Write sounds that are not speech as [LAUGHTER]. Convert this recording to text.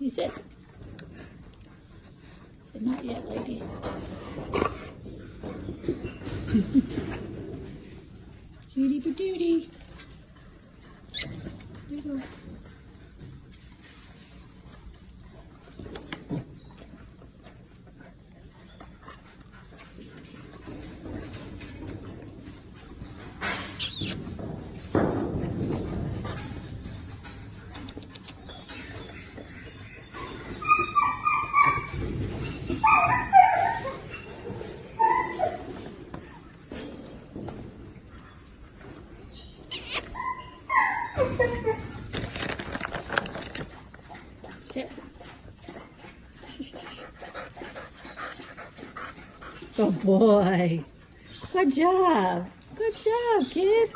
You sit. Sit, Not yet, lady. [LAUGHS] Cutie patootie. There you go. Good boy. Good job. Good job, kid.